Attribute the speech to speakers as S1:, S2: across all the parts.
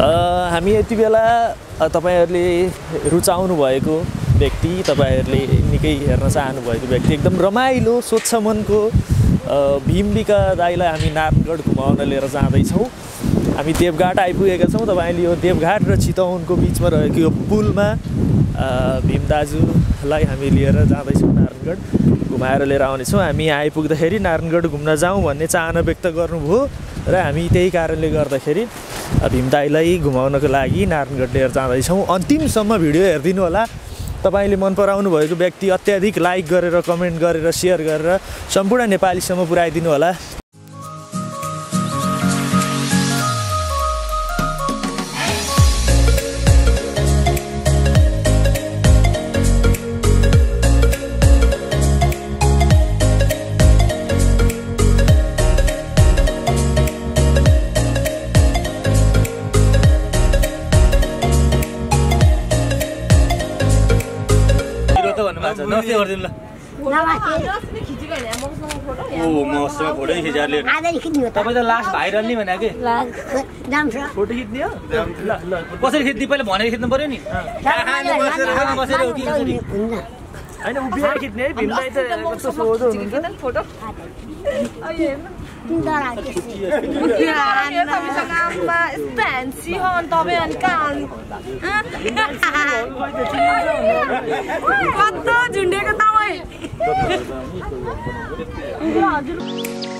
S1: हामी यति बेला तपाईँहरूले रुचाउनु भएको व्यक्ति तपाईँहरूले निकै हेर्न चाहनुभएको व्यक्ति एकदम रमाइलो स्वच्छ मनको भीमबिका दाईलाई हामी नारायणगढ घुमाउन लिएर जाँदैछौँ। हामी देवघाट आइपुगेका छौँ। तपाईँले यो देवघाट र चितवनको बिचमा रहेको यो पुलमा भीम दाजुलाई हामी लिएर जाँदैछौँ नारायणगढ घुमाएर लिएर आउनेछौँ। हामी आइपुग्दाखेरि नारायणगढ घुम्न जाउँ भन्ने चाहना व्यक्त गर्नुभयो। र हामी त्यही कारणले गर्दाखेरि अ, भीम दाईलाई घुमाउनको लागि नारायणगढ लिएर जाँदैछौँ। अन्तिमसम्म भिडियो हेरिदिनु होला। तपाईँले मन पराउनु भएको व्यक्ति अत्याधिक लाइक गरेर कमेन्ट गरेर सेयर गरेर सम्पूर्ण नेपालीसम्म पुऱ्याइदिनु होला।
S2: नमस्ते गरिदिनु ल ओ मसँग फोटो खिचेर लिएर
S3: आजै खिच्नु त
S2: तपाईँ त लास्ट भाइरल नि भने कि
S3: जान्छ
S1: फोटो खिच्ने हो ल ल
S2: कसरी खिच्ने पहिला भनेर खिच्नु पर्यो नि बसेर
S1: होइन उभिएर खिच्ने है भीम दाई त कस्तो सोझो हुनुहुन्छ
S3: डरा
S4: फ्यान्सी हो अनि तपाईँ अनि कहाँ कस्तो झुन्डेको तपाईँ
S1: देवघाट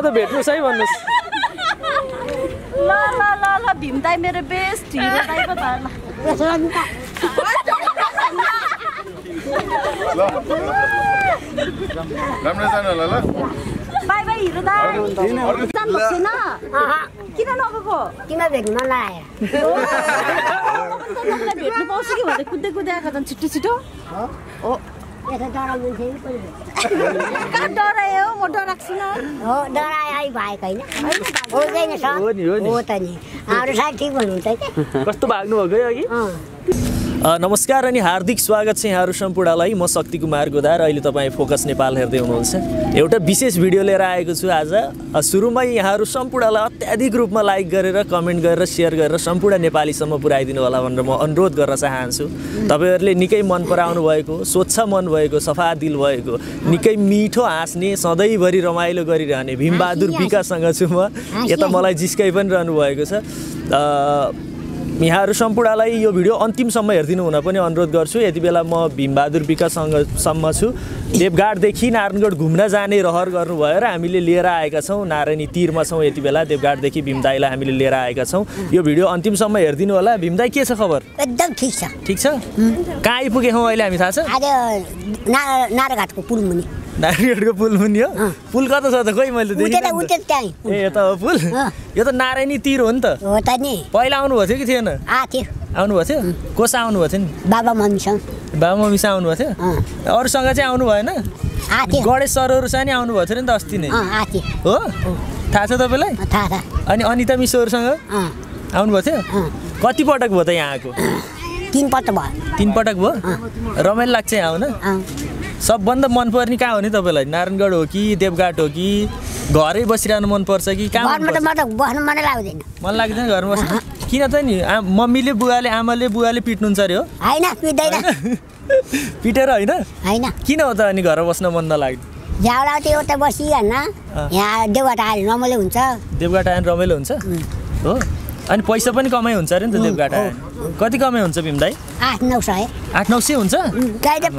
S1: आउँदा भेट्नुहोस् है भन्नुहोस्।
S4: ल ल ल ल भीम दाई मेरो बेस्ट हिरो दाई पो त
S3: त
S5: राम्रो जानु होला ल।
S4: बाई बाई हिरो दाई जानुभएको छैन किन नगएको
S3: किन भेट्नु
S4: तपाईँलाई भेट्नु पाउँछु कि भन्दै कुद्दै कुद्दै आएको झन् छिटो छिटो।
S3: यसो डराउनु थियो नि पहिले?
S4: कहाँ डरायो? म डराएको छुइनँ।
S3: हो डरायो भएको होइन। सर त नि। हाम्रो सायद ठिक भन्नुहुन्छ
S1: कस्तो भाग्नुभएको है अघि? नमस्कार अनि हार्दिक स्वागत छ यहाँहरू सम्पूर्णलाई। म शक्ति कुमार गोदार अहिले तपाईँ फोकस नेपाल हेर्दै हुनुहुन्छ। एउटा विशेष भिडियो लिएर आएको छु आज। सुरुमै यहाँहरू सम्पूर्णलाई अत्याधिक रूपमा लाइक गरेर कमेन्ट गरेर सेयर गरेर सम्पूर्ण नेपालीसम्म पुऱ्याइदिनु होला भनेर म अनुरोध गर्न चाहन्छु। तपाईँहरूले निकै मन पराउनु भएको स्वच्छ मन भएको सफा दिल भएको निकै मिठो हाँस्ने सधैँभरि रमाइलो गरिरहने भीमबहादुर विकाससँग छु म। यता मलाई जिस्काइ पनि रहनु भएको छ यहाँहरू सम्पूर्णलाई यो भिडियो अन्तिमसम्म हेरिदिनु हुन पनि अनुरोध गर्छु। यति बेला म भीमबहादुर विकाससँग सम्म छु। देवघाटदेखि नारायणगढ घुम्न जाने रहर गर्नुभयो र हामीले लिएर आएका छौँ। नारायणी तीरमा छौँ यति बेला। देवघाटदेखि भीमदाईलाई हामीले लिएर आएका छौँ। यो भिडियो अन्तिमसम्म हेरिदिनु होला। भीमदाई के छ खबर?
S3: एकदम ठिक छ।
S1: ठिक छ? कहाँ आइपुगेँ अहिले हामी थाहा छ?
S3: नाराघाटको
S1: नारायणगढको पुल मुनि हो। पुल कता छ त खोइ मैले ए यता हो पुल। यो त नारायणी तिर हो नि त।
S3: हो त नि।
S1: पहिला आउनुभएको थियो कि थिएन? आउनुभएको थियो? कोसँग आउनुभएको थियो नि?
S3: बाबा मम्मीसँग।
S1: बाबा मम्मीसँग आउनुभएको थियो? अरूसँग चाहिँ आउनु भएन? गणेश सरहरूसँग नि आउनुभएको थियो नि त अस्ति नै। हो? थाहा छ तपाईँलाई? अनि अनिता मिसोहरूसँग आउनुभएको थियो?
S3: अँ।
S1: कति पटक भयो त यहाँ आएको
S3: तिन पल्ट भयो।
S1: तिन पटक भयो? रमाइलो लाग्छ यहाँ आउन। सबभन्दा मनपर्ने कहाँ हो नि तपाईँलाई? नारायणगढ हो कि देवघाट हो कि घरै बसिरहनु मनपर्छ कि कहाँ
S3: मनै लाग्दैन।
S1: घरमा बस्नु? किन त नि? मम्मीले बुवाले आमाले बुवाले पिट्नुहुन्छ अरे हो। पिटेर होइन? किन हो त अनि घर बस्न मन नलाग्ने
S3: झ्याउला त्यो उता बसिहाल्न यहाँ देउबाट आयो रमाइलो हुन्छ।
S1: देवघाट आएर रमाइलो हुन्छ? हो? अनि पैसा पनि कमाइ हुन्छ अरे नि त देवघाटा। कति कमाइ हुन्छ भीम दाई
S3: आठ नौ सय।
S1: आठ नौ सय हुन्छ?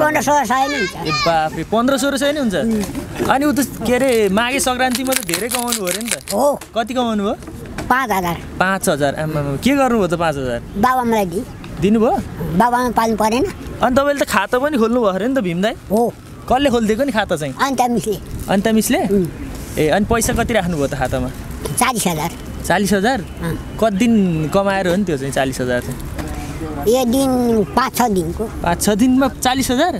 S3: पन्ध्र सोह्र सय नै हुन्छ।
S1: ए बाफ्रे पन्ध्र सोह्र सय नै हुन्छ? अनि उ त के अरे माघे सङ्क्रान्तिमा त धेरै कमाउनु भयो अरे नि त।
S3: हो।
S1: कति कमाउनु भयो?
S3: पाँच हजार।
S1: पाँच हजार। आम्मा के गर्नुभयो त पाँच हजार?
S3: बाबाआमालाई दिएँ
S1: दिनुभयो?
S3: बाबाआमा पाल्नु परेन।
S1: अनि तपाईँले त खाता पनि खोल्नु भयो अरे नि त भीम दाई
S3: हो।
S1: कसले खोलिदिएको नि खाता चाहिँ?
S3: अन्त मिसले।
S1: अन्त मिसले? ए अनि पैसा कति राख्नुभयो त खातामा?
S3: चालिस हजार।
S1: चालिस हजार। कति दिन कमाएर हो नि त्यो चाहिँ चालिस हजार चाहिँ?
S3: दिन पाँच छ दिनको।
S1: पाँच छ दिनमा चालिस हजार?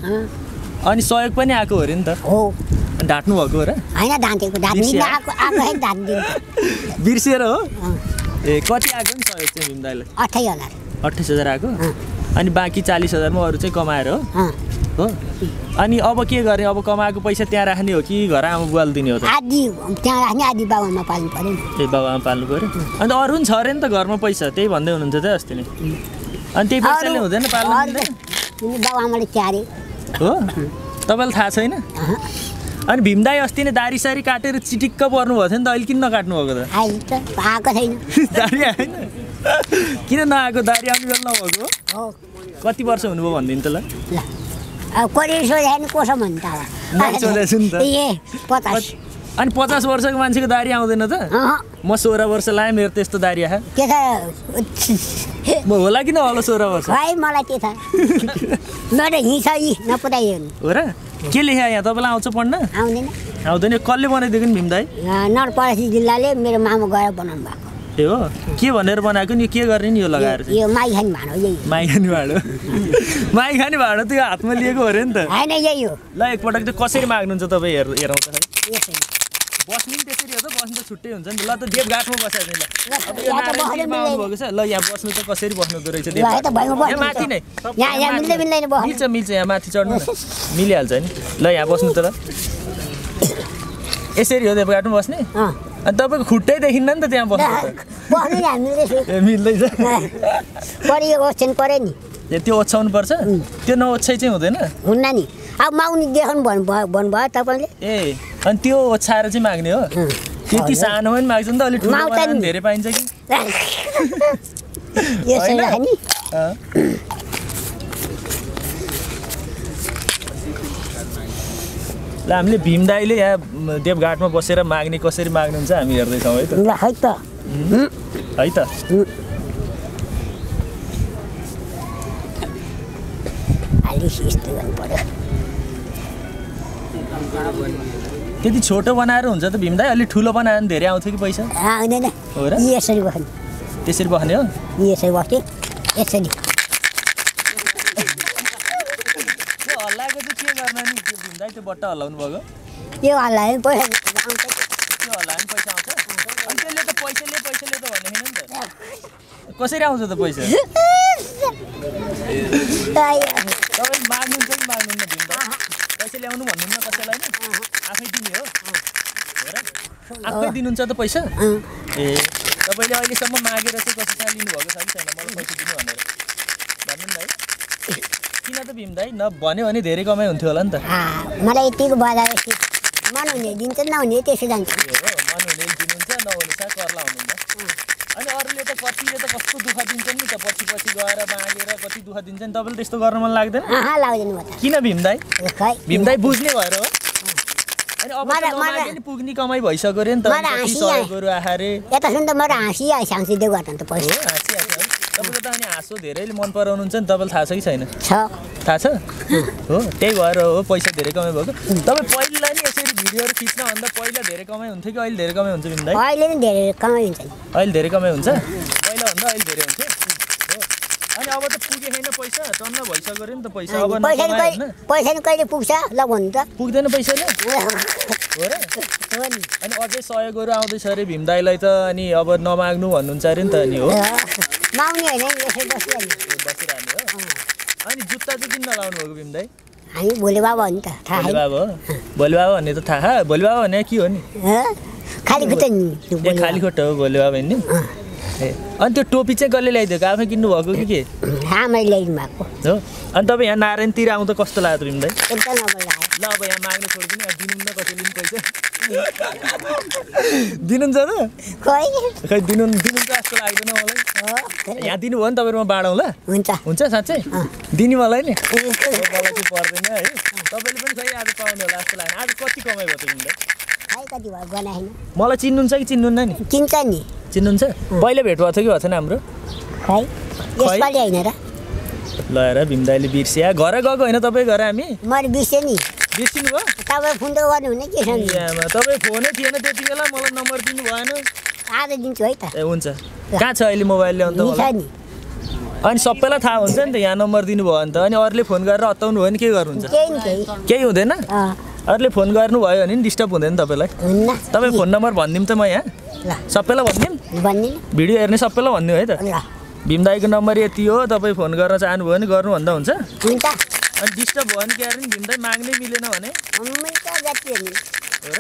S1: अनि सहयोग पनि आएको हो अरे नि त।
S3: हो।
S1: ढाँट्नु भएको हो र?
S3: होइन आएको है
S1: ए कति आएको नि सहयोग चाहिँ
S3: अठाई हजार।
S1: अठाइस हजार आएको? अनि बाँकी चालिस हजारमा अरू चाहिँ कमाएर हो? हो? अनि अब के गर्ने? अब कमाएको पैसा त्यहाँ राख्ने हो कि घर आमा बुवाले दिने हो त?
S3: आधी त्यहाँ राख्ने आधी बाबामा पाल्नु पऱ्यो
S1: ए बाबामा पाल्नु पऱ्यो। अन्त अरू पनि छ अरे नि त घरमा पैसा त्यही भन्दै हुनुहुन्छ त अस्ति नै अनि त्यही पैसाले हुँदैन पाल्नु
S3: बाबाआमाले क्यारे।
S1: हो? तपाईँलाई थाहा छैन? अनि भीमदाई अस्ति नै दारी सारी काटेर चिटिक्क पर्नुभएको थियो नि त अहिले किन नकाट्नु भएको त? दारी आएन? किन नआएको? दारी आउने बेला नभएको
S3: हो?
S1: कति वर्ष हुनुभयो भनिदिनु त ल।
S3: कसो
S1: अनि पचास वर्षको मान्छेको दारी आउँदैन त? म सोह्र वर्ष लाएँ मेरो त्यस्तो दारी आयो।
S3: त
S1: म होला कि नहोला सोह्र वर्ष?
S3: है मलाई त्यो थाहा मेरो हिँड्छ यी नपताइयो नि
S1: हो र? के लेख्या यहाँ? तपाईँलाई आउँछ पढ्न?
S3: आउँदैन।
S1: आउँदैन। कसले बनाइदिएको नि भीमदाई?
S3: नरपरासी जिल्लाले मेरो मामा गएर बनाउनु भएको।
S1: ए हो? के भनेर बनाएको नि? यो के गर्ने नि यो लगाएर
S3: यो भाँडो यही
S1: भाँडो। माइ खाने भाँडो त्यो हातमा लिएको अरे नि त।
S3: होइन यही हो।
S1: ल एकपटक चाहिँ कसरी माग्नुहुन्छ तपाईँ हेर हेराउँछ बस्नु नि त्यसरी हो त बस्नु त छुट्टै हुन्छ नि त। ल त नारायणगिरीमा
S3: बस्नु
S1: आउनुभएको छ। ल यहाँ बस्नु त कसरी रहेछ।
S3: बस्नु
S1: यहाँ माथि
S3: त।
S1: नै। मिल्छ मिल्छ यहाँ माथि चढ्नु मिलिहाल्छ नि। ल यहाँ बस्नु त ल। यसरी हो देवघाटमा बस्ने? अनि तपाईँको खुट्टै देखिन्न नि त त्यहाँ बस्नु
S3: मिल्दैछु ओछ्यान पऱ्यो नि।
S1: ए त्यो ओछ्याउनु पर्छ? त्यो नओछ्याइ चाहिँ हुँदैन?
S3: हुन्न नि। अब माउनी देखाउनु भन्नु भयो भन्नुभयो तपाईँले।
S1: ए अनि त्यो ओछ्याएर चाहिँ माग्ने हो। त्यति सानोमा पनि माग्छ नि त अलिक ठुलो। धेरै पाइन्छ कि
S3: यसरी
S1: होइन?
S3: राख्ने
S1: अँ। ल हामीले भीम दाईले यहाँ देवघाटमा बसेर माग्ने कसरी माग्नुहुन्छ हामी हेर्दैछौँ है त?
S3: ल है त।
S1: है? त? त्यति छोटो बनाएर हुन्छ त भीम दाई? अलिक ठुलो बनायो भने धेरै आउँथ्यो कि पैसा?
S3: आउँदैन
S1: हो र?
S3: यी यसरी बस्नु।
S1: त्यसरी बस्ने हो?
S3: यी यसरी बस्ने। यसरी
S1: त्यो हल्लाएको चाहिँ के गर्न नि त्यो बट्टा हल्लाउनु भएको?
S3: यो हल्लायो पैसा आउँछ।
S1: त्यो हल्लायो पैसा आउँछ? अनि त्यसले त पैसाले पैसाले त भन्ने छैन नि त। कसरी आउँछ त पैसा। तपाईँ माग्नुहुन्छ कि माग्नुहुन्न भीम पैसा ल्याउनु भन्नुहुन्न कसैलाई नि? आफै दिने हो। हो र आफै दिनुहुन्छ त पैसा? ए तपाईँले अहिलेसम्म मागेर चाहिँ कसैसँग लिनुभएको छ कि छैन? मलाई पैसा दिनु भनेर। भन्नु नि है किन त भीम दाई? नभन्यो भने धेरै कमाइ हुन्थ्यो होला नि त।
S3: मलाई यतिको बजार मन हुने दिन्छ नहुने त्यसो जान्छ।
S1: हो? मन हुने दिनुहुन्छ नहुने साथ कर्ला हुनुहुन्छ अनि अरूले त कतिले त कस्तो दुःख दिन्छन् नि त? पछि पछि गएर मागेर कति दुःख दिन्छन् तपाईँले त्यस्तो गर्न मन लाग्दैन।
S3: लाग्दैन
S1: किन भीम दाई? भीम दाई बुझ्ने भएर हो। अनि अब नि पुग्ने कमाइ भइसक्यो अरे नि त।
S3: यता सुन त देऊ गर्छ त पैसा।
S1: तपाईँको त अनि हाँसो धेरैले मन पराउनुहुन्छ नि तपाईँलाई थाहा छ कि छैन?
S3: छ।
S1: थाहा छ? हो त्यही भएर हो पैसा धेरै कमाइ भएको। तपाईँ पहिला नि यसरी भिडियोहरू खिच्नभन्दा पहिला धेरै कमाइ हुन्थ्यो कि अहिले धेरै कमाइ हुन्छ दाई
S3: अहिले नै धेरै कमाइ हुन्छ
S1: अहिले धेरै कमाइ हुन्छ? पहिलाभन्दा अहिले धेरै हुन्छ हो। अनि अब त पुगे छैन पैसा टन्न भइसक्यो नि त पैसा। अब
S3: पैसा नि कहिले पैसा पुग्छ? ल भन्नु त।
S1: पुग्दैन पैसाले
S3: हो
S1: हो र? अनि अझै सहयोगहरू आउँदैछ अरे भीम दाईलाई त अनि अब नमाग्नु भन्नुहुन्छ अरे नि त अनि हो।
S3: माउने होइन नि यसै बसिहाल्ने
S1: बसिरहने हो अनि जुत्ता चाहिँ किन नलाउनु भएको भीम दाई
S3: हामी भोले बाबा हो नि त थाहा
S1: भोलि बाबा हो भोलि बाबा भन्ने त थाहा भोलि बाबा भन्ने के हो नि?
S3: खाली खुट्टा नि
S1: खाली। खुट्टा हो भोलि बाबा नि ए अनि त्यो टोपी चाहिँ कसले ल्याइदिएको आफै किन्नु भएको कि के
S3: आमाले ल्याइदिनु भएको
S1: हो अनि तपाईँ यहाँ नारायणतिर आउँदा कस्तो लाग्यो भीम दाई ल अब यहाँ माग्ने छोडिदिनु अब दिनुहुन्न कसैले पनि पैसा दिनुहुन्छ त?
S3: खोइ।
S1: खै दिनु दिनुहुन्छ जस्तो लाग्दैन मलाई। यहाँ दिनुभयो नि तपाईँहरूमा बाँडौँला
S3: हुन्छ।
S1: हुन्छ साँच्चै। दिने मलाई नि। मलाई चाहिँ पर्दैन है। तपाईँले पनि खै आज पाउनु होला जस्तो लाग्यो आज कति कमाइ भयो त किन्दा
S3: खै कति भयो बनाएन
S1: मलाई चिन्नुहुन्छ कि चिन्नुहुन्न नि?
S3: चिन्छ नि।
S1: चिन्नुहुन्छ? पहिला भेट भएको थियो कि भएको थिएन हाम्रो?
S3: खै
S1: ल हेर भीम बिर्सिया। घर गएको होइन तपाईँ घर हामी?
S3: मैले बिर्सेँ नि।
S1: बिर्सिनु भयो?
S3: तपाईँ फोन त गर्नुहुने के छ नि?
S1: आमा, तपाईँ फोनै थिएन त्यति बेला मलाई नम्बर दिनु भएन।
S3: आज दिन्छु है त।
S1: ए हुन्छ। कहाँ छ अहिले मोबाइल ल्याउनु त
S3: नि।
S1: अनि सबैलाई थाहा हुन्छ नि त यहाँ नम्बर दिनुभयो भने त। अनि अरूले फोन गरेर हताउनु भयो भने के गर्नुहुन्छ?
S3: केही
S1: हुँदैन? अरूले फोन गर्नुभयो भने नि डिस्टर्ब हुँदैन तपाईँलाई। तपाईँ फोन नम्बर भनिदिउँ त म यहाँ।
S3: ल।
S1: सबैलाई भनिदिउँ। भिडियो हेर्ने सबैलाई भनिदिउँ है त। भीम दाईको नम्बर यति हो तपाईँ फोन गर्न चाहनुभयो भने गर्नुभन्दा हुन्छ। अनि डिस्टर्ब भयो भने नि भीम दाई माग्नै मिलेन भने?
S3: हो
S1: र?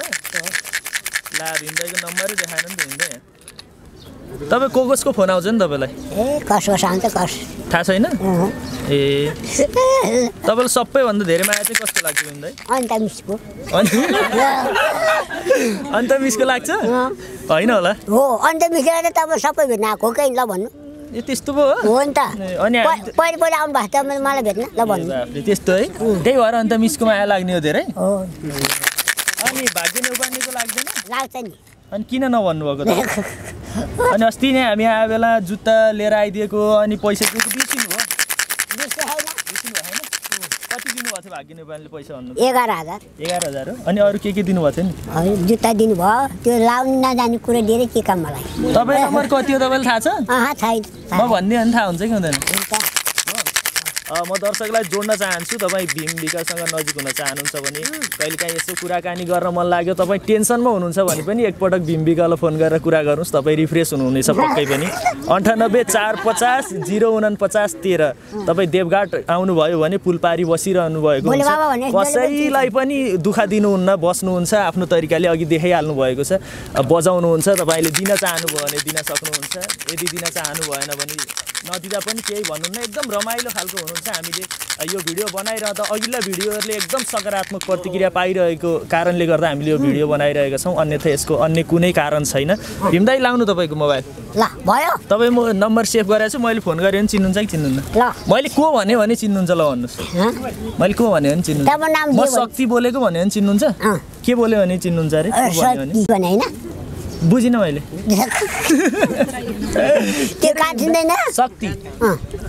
S1: ला भीम दाईको नम्बरै देखाएन नि त यहाँ। तपाईँ को कसको फोन आउँछ नि तपाईँलाई?
S3: ए कस कस आउँछ कस।
S1: थाहा छैन। ए। तपाईँलाई सबैभन्दा धेरै माया चाहिँ कस्तो लाग्छ भीम दाई
S3: अन्त मिसको।
S1: लाग्छ? होइन होला।
S3: हो अन्त मिसेर त तपाईँ सबै आएको हो कहीँ ल भन्नु।
S1: ए त्यस्तो पो हो।
S3: नि त।
S1: अनि
S3: पहिला पहिला आउनु भएको छ मलाई भेट्न। ल भन्नु
S1: त्यस्तो है। त्यही भएर अन्त मिसको माया लाग्ने हो धेरै। अनि लाग्दैन?
S3: लाग्छ नि।
S1: अनि किन नभन्नुभएको त? अनि अस्ति नै हामी आए बेला जुत्ता लिएर आइदिएको अनि पैसा दिएको बिर्सिनु भयो
S3: बिर्से छैन
S1: बिर्सिनु भयो होइन कति दिनुभएको थियो भाग्य नेपालीले पैसा भन्नु
S3: एघार हजार।
S1: एघार हजार हो? अनि अरू के के दिनुभएको थियो नि?
S3: जुत्ता दिनुभयो त्यो लाउनु नजाने कुरो धेरै के काम मलाई।
S1: तपाईँ नम्बर कति हो तपाईँलाई थाहा छ?
S3: अँ छैन
S1: म भनिदिएँ भने थाहा हुन्छ कि हुँदैन? म दर्शकलाई जोड्न चाहन्छु। तपाईँ भीम विकाससँग नजिक हुन चाहनुहुन्छ भने। कहिलेकाहीँ यसो कुराकानी गर्न मन लाग्यो तपाईँ टेन्सनमा हुनुहुन्छ भने पनि एकपटक भीम विकालाई फोन गरेर कुरा गर्नुहोस्। तपाईँ रिफ्रेस हुनुहुनेछ पक्कै पनि। अन्ठानब्बे चार पचास जिरो उनापचास तेह्र। तपाईँ देवघाट आउनुभयो भने पुलपारी बसिरहनु भएको हुन्छ। कसैलाई पनि दुःख दिनुहुन्न बस्नुहुन्छ आफ्नो तरिकाले अघि देखाइहाल्नु भएको छ। बजाउनुहुन्छ तपाईँले दिन चाहनुभयो भने दिन सक्नुहुन्छ। यदि दिन चाहनु भएन भने नदिँदा पनि केही भन्नुहुन्न। एकदम रमाइलो खालको हुनुहुन्छ हामीले यो भिडियो बनाइरहँदा। अघिल्ला भिडियोहरूले एकदम सकारात्मक प्रतिक्रिया पाइरहेको कारणले गर्दा हामीले यो भिडियो बनाइरहेका छौँ। अन्यथा यसको अन्य कुनै कारण छैन। भीमदाई लाउनु तपाईँको मोबाइल।
S3: ल भयो।
S1: तपाईँ म नम्बर सेभ गरेको छु। मैले फोन गरेँ भने चिन्नुहुन्छ कि चिन्नुहुन्न?
S3: ल।
S1: मैले को भने भने चिन्नुहुन्छ ल भन्नुहोस्? मैले को भने भने चिन्नुहुन्छ?
S3: नाम
S1: म? शक्ति बोलेको भन्यो भने चिन्नुहुन्छ। के बोल्यो भने चिन्नुहुन्छ अरे? बुझिनँ मैले।
S3: त्यो काट सुन्दैन
S1: शक्ति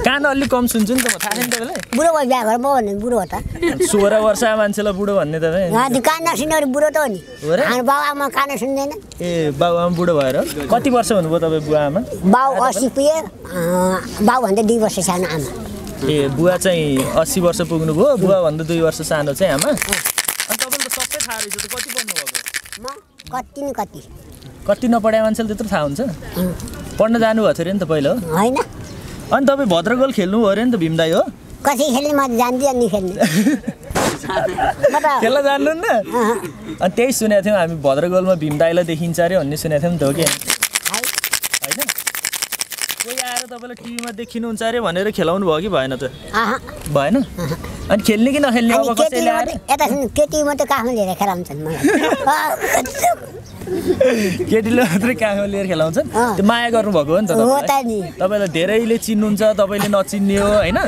S1: कान अलिक कम सुन्छु नि त म थाहा छैन तपाईँलाई?
S3: बुढो भयो बिहा गरेर म भन्नु बुढो हो त।
S1: सोह्र वर्ष मान्छेलाई बुढो भन्ने तपाईँ।
S3: कान नसुन्ने बुढो त हो नि। बाउ आमा कान सुन्दैन।
S1: ए बाउ आमा बुढो भएर? कति वर्ष हुनुभयो तपाईँ बुवा आमा
S3: बाउ अस्सी पुगे बाउभन्दा दुई वर्ष सानो आमा।
S1: ए बुवा चाहिँ अस्सी वर्ष पुग्नुभयो। बुवाभन्दा दुई वर्ष सानो चाहिँ आमा। अनि तपाईँले त सबै थाहा रहेछ त कति पढ्नुभएको
S3: म कति न कति।
S1: कति नपढाए मान्छेले त्यत्रो थाहा हुन्छ? पढ्न जानुभएको थियो अरे नि त पहिला।
S3: होइन।
S1: अनि तपाईँ भद्रगोल खेल्नुभयो अरे नि त भीमदाई हो?
S3: कसै खेल्ने म त जान्दिनँ नि खेल्ने। त
S1: खेल्न जान्नुहुन्न
S3: अँ,
S1: अनि त्यही सुनेको थियौँ हामी भद्रगोलमा भीमदाईलाई देखिन्छ अरे भन्ने सुनेको थियौँ नि त हो कि? तपाईँलाई टिभीमा देखिनुहुन्छ अरे भनेर खेलाउनु भयो कि भएन त? भएन? अनि खेल्ने कि नखेल्ने
S3: केटी मात्रै मात्रै काखमा लिएर खेलाउँछन्
S1: केटीले मात्रै काखमा लिएर खेलाउँछन्। त्यो माया गर्नुभएको हो नि त
S3: त
S1: तपाईँलाई धेरैले चिन्नुहुन्छ तपाईँले नचिन्ने हो होइन?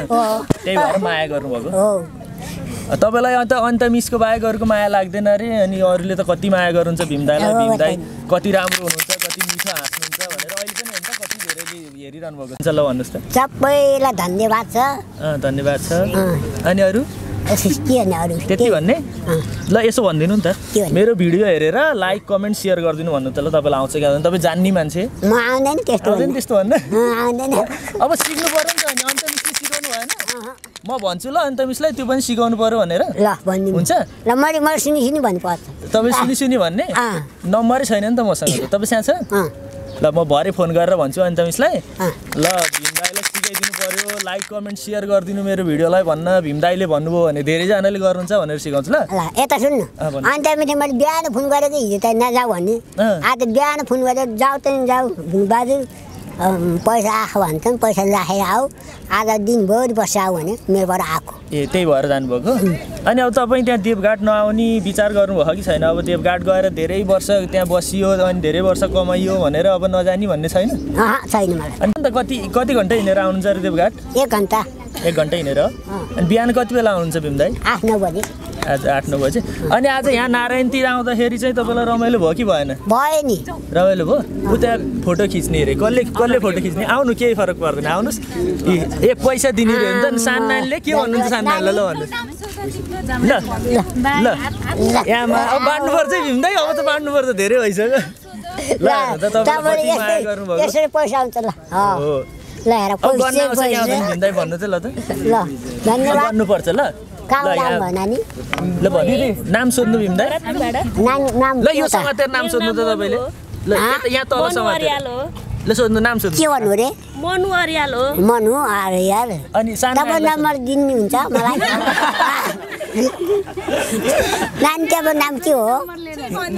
S1: त्यही भएर माया गर्नुभएको। तपाईँलाई अन्त अन्त मिसको बाहेक अरूको माया लाग्दैन अरे अनि अरूले त कति माया गर्नुहुन्छ भीमदाईलाई भीमदाई। कति राम्रो हुनुहुन्छ कति मिठो हाँस्नुहुन्छ भनेर अहिले पनि हुन्छ कति धेरैले हेरिरहनु भएको हुन्छ ल भन्नुहोस् त।
S3: सबैलाई धन्यवाद छ।
S1: धन्यवाद छ। अनि अरू? त्यति भन्ने? ल यसो भनिदिनु नि त? मेरो भिडियो हेरेर लाइक कमेन्ट सेयर गरिदिनु भन्नु त ल तपाईँलाई आउँछ कि आउँदैन तपाईँ जान्ने मान्छे।
S3: म आउँदैन त्यस्तो
S1: आउँदैन
S3: भन्नु।
S1: त्यस्तो
S3: आउँदैन।
S1: अब सिक्नु पऱ्यो नि त अनि अन्त मिसले सिकाउनु भएन। म भन्छु ल अन्त मिसलाई त्यो पनि सिकाउनु पऱ्यो भनेर।
S3: ल
S1: हुन्छ?
S3: ल मैले मैले सुनि सुनि भन्नुपर्छ।
S1: तपाईँ सुनि सुनि भन्ने नम्बरै छैन नि त मसँग। तपाईँ साँच्छ ल म भरे फोन गरेर भन्छु अन्त मिसलाई। ल भीमदाईलाई सिकाइदिनु पऱ्यो लाइक कमेन्ट सेयर गरिदिनु मेरो भिडियोलाई भन्न भीमदाईले भन्नुभयो भने धेरैजनाले गर्नुहुन्छ भनेर सिकाउँछु ल
S3: यता सुन्नु। अनि त्यहाँपछि मैले बिहान फोन गरेको हिजो त नजाऊ भन्ने। आज बिहान फोन गरेर जाऊ त जाऊ बाजु पैसा आएको भन्छन् पैसा राखेर आऊ। आज दिनभरि बसेर आऊ भने मेरोबाट आएको।
S1: ए त्यही भएर जानुभएको? अनि अब तपाईँ त्यहाँ देवघाट नआउने विचार गर्नुभयो कि छैन? अब देवघाट गएर धेरै वर्ष त्यहाँ बसियो अनि धेरै वर्ष कमाइयो भनेर अब नजाने भन्ने छैन?
S3: छैन मलाई।
S1: अनि त कति कति घन्टा हिँडेर आउनुहुन्छ अरे देवघाट?
S3: एक घन्टा।
S1: एक घन्टा हिँडेर? अनि बिहान कति बेला आउनुहुन्छ भीम दाई
S3: आठ नौ बजे।
S1: आज आठ नौ बजे। अनि आज यहाँ नारायणतिर आउँदाखेरि चाहिँ तपाईँलाई रमाइलो भयो कि भएन?
S3: भयो नि।
S1: रमाइलो भयो? उता फोटो खिच्ने अरे। कसले कसले फोटो खिच्ने? आउनु केही फरक पर्दैन। आउनुहोस्। ए पैसा दिने रे हुन्छ नि। सानो नानीले के भन्नुहुन्छ सानो नानीलाई? ल भन्नुहोस्। ल ल। यहाँमा अब बाँड्नुपर्छ है भीम दाई। अब त बाँड्नुपर्छ धेरै भइसक्यो। ल
S3: आउँछ ल। ल नाम
S1: ल भन्नु नाम सोध्नु ल यो
S3: त?
S1: समातेर नाम सोध्नु त तपाईँले ल यता- यहाँ तल
S5: मनु
S1: समातेर
S5: अर्याल हो
S1: ल सोध्नु नाम सोध्नु
S3: के भन्नु रे
S5: मनु अर्याल हो
S3: मनु अरे यार
S1: अनि सानो
S3: तपाईँ
S1: नानीलाई
S3: नम्बर दिनुहुन्छ मलाई नानी तपाईँको नाम के हो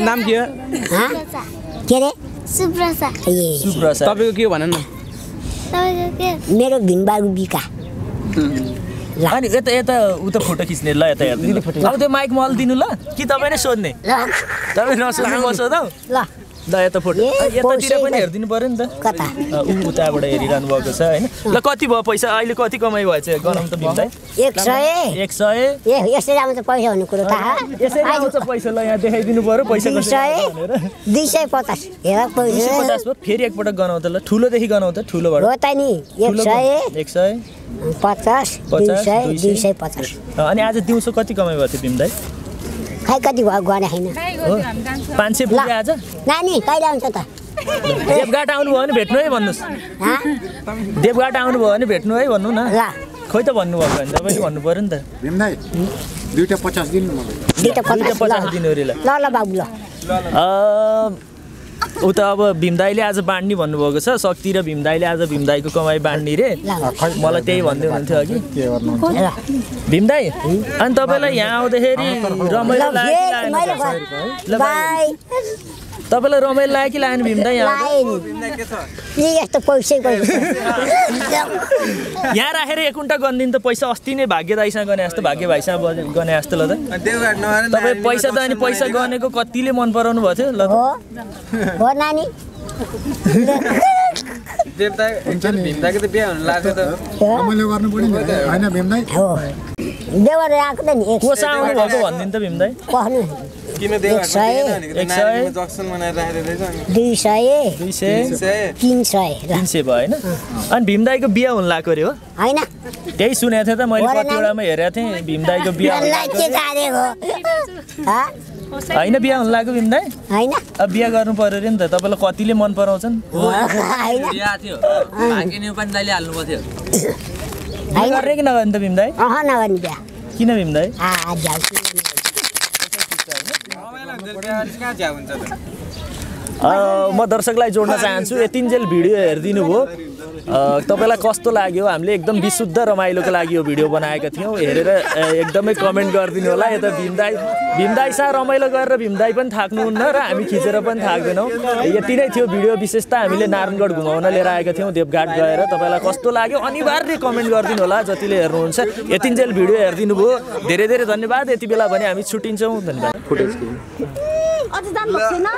S2: नाम के हो
S3: हँ? के रे
S6: सुप्रसा
S3: ए
S1: सुप्रसाद
S2: तपाईँको के हो भन न
S6: तपाईँको के
S3: मेरो बिका
S1: अनि यता यता उता फोटो खिच्ने ल यता हेर्नु अब त्यो माइक मल दिनु ल। कि तपाईँ नै सोध्ने? तपाईँ नसोध्नु म सोधौँ।
S3: ल।
S1: ल यता फोटो यतातिर पनि। हेरिदिनु पऱ्यो नि त।
S3: कता?
S1: ऊ उताबाट हेरिरहनु भएको छ होइन? ल कति भयो पैसा? अहिले कति कमाइ भएछ गरौँ त भिन्दै
S3: एक सय?
S1: एक सय।
S3: ए यसरी आउँछ पैसा हुने कुरो थाहा।
S1: यसरी आउँछ पैसा ल यहाँ देखाइदिनु पऱ्यो पैसा
S3: दुई
S1: कसरी भनेर।
S3: दुई सय पचास। हेर
S1: दुई
S3: पैसा
S1: पचास भयो। फेरि एकपटक गनाउ त ल। ठुलोदेखि गनाउ त ठुलोबाट
S3: हो त नि एक सय?
S1: एक सय।
S3: पचास दुई
S1: पचास,
S3: सय
S1: दुई
S3: दुई
S1: सय।
S3: पचास।
S1: अनि आज दिउँसो कति कमाइ भएको थियो भीमदाई
S3: खै कति भयो गर्ने छैन
S1: हो? पाँच सय पुग्यो आज?
S3: नानी कहिले आउँछ त?
S1: देवघाट आउनुभयो भने भेट्नु है भन्नुहोस्।
S3: हँ?
S1: देवघाट आउनुभयो भने भेट्नु है भन्नु न।
S3: ल।
S1: खोइ त भन्नुभएको भने तपाईँले भन्नु पऱ्यो नि त।
S7: दुइटा पचास दिनु
S3: पचास
S1: दिनु ल।
S3: ल बाबु ल।
S1: उता अब भीमदाईले आज बाँड्ने भन्नुभएको छ। शक्ति र भीमदाईले आज भीमदाईको कमाइ बाँड्ने रे। मलाई त्यही भन्दै हुनुहुन्थ्यो अघि। भीमदाई अनि तपाईँलाई यहाँ आउँदाखेरि रमाइलो तपाईँलाई रमाइलो लाग्यो कि लागेन भीमदाई यहाँ राखेर एक कुन्टा गरिदिनु त पैसा अस्ति नै भाग्य दाइसँग गने जस्तो भाग्य भाइसँग गने जस्तो ल त। तपाईँ पैसा त अनि पैसा गनेको कतिले मन पराउनु भएको थियो? ल त।
S3: हो। हो नानी।
S7: हुन्छ नि।
S2: भीमदाको त बिहा हुनु लाग्छ त।
S7: रमाइलो गर्नु पऱ्यो नि। होइन भीमदाई
S3: हो। देवर आएको त नि। एक
S1: कोसँग आउनु भएको भनिदिनु त भीमदाई?
S3: दुई
S1: दुई होइन? अनि भीमदाईको बिहा हुनु लाग्यो अरे हो?
S3: होइन।
S1: त्यही सुनेको थिएँ त मैले? कतिवटामा हेरेको थिएँ भीमदाईको बिहा हुनु
S3: मलाई के जानेको हँ?
S1: होइन बिहा हुनु लाग्यो भीमदाई
S3: होइन।
S1: अब बिहा गर्नु पर्यो अरे नि त तपाईँलाई कतिले मन पराउँछन्?
S2: बिहा
S1: बिहा गर्ने कि नगर्ने त
S3: बिहा।
S1: किन भीमदाई
S3: आ जाऊ
S2: कहाँ झ्या हुन्छ त
S1: अ, म दर्शकलाई जोड्न चाहन्छु। यतिन्जेल भिडियो हेरिदिनु भयो। अ, तपाईँलाई कस्तो लाग्यो? हामीले एकदम विशुद्ध रमाइलोको लागि यो भिडियो बनाएका थियौँ। हेरेर एकदमै कमेन्ट गरिदिनु होला। यता भीमदाई भीमदाई सा रमाइलो गरेर भीमदाई पनि थाक्नुहुन्न र हामी खिचेर पनि थाक्दैनौँ। यति नै थियो भिडियो विशेषता। हामीले नारायणगढ घुमाउन लिएर आएका थियौँ देवघाट गएर। तपाईँलाई कस्तो लाग्यो? अनिवार्य कमेन्ट गरिदिनु होला जतिले हेर्नुहुन्छ। यतिन्जेल भिडियो हेरिदिनु भयो। धेरै धेरै धन्यवाद। यति बेला भने हामी छुट्टिन्छौँ। धन्यवाद।
S4: अझ जानुभएको छैन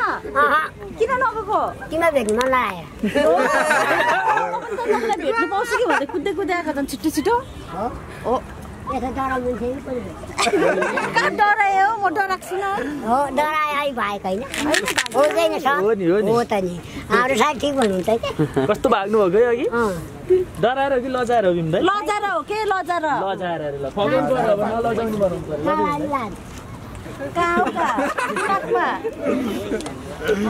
S4: किन नगएको
S3: किन भेट्नु मन लाग्यो
S4: भेट्नु पाउँछ कि भनेर कुद्दै कुद्दै आएको झन् छिटो छिटो। कहाँ डरायो म डराएको छुइनँ
S3: हो डरायो अहिले भएको होइन हो छैन सर
S1: हो नि, हो नि।
S3: हो त नि हाम्रो ठिक
S1: कस्तो भाग्नु भएको अघि डराएर कि लजाएर हो भीमदाई
S4: लजार हो के लजार
S1: लजाएर अरे ल फगाउनु पर्यो